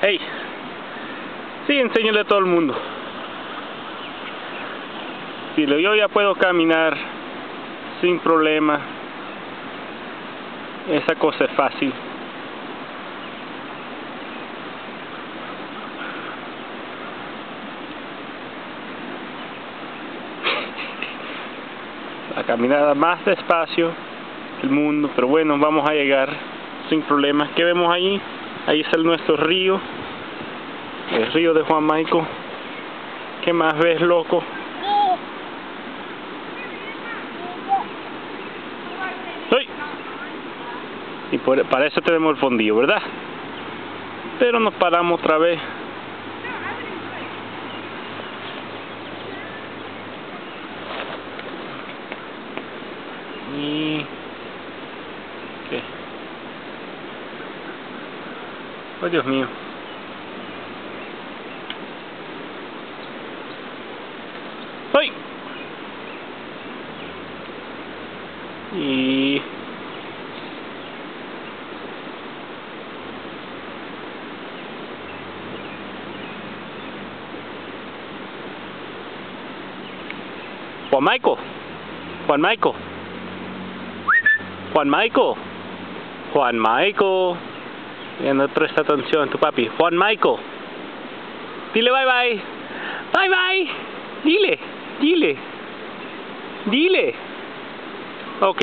Hey. Sí, enséñale a todo el mundo. Dile, yo ya puedo caminar sin problema. Esa cosa es fácil. La caminada más despacio del mundo, pero bueno, vamos a llegar sin problemas. ¿Qué vemos ahí? Ahí está nuestro río, el río de Juan Maico. ¿Qué más ves, loco? ¡Ay! Y por, para eso tenemos el fondillo, ¿verdad? Pero nos paramos otra vez. Y... ¿Qué? Oh, Dios mío. ¡Ay! Y... Juan Michael. Juan Michael. Juan Michael. Juan Michael. Ya no presta atención tu papi. Juan Maico. Dile bye bye. Bye bye. Dile. Dile. Dile. Ok.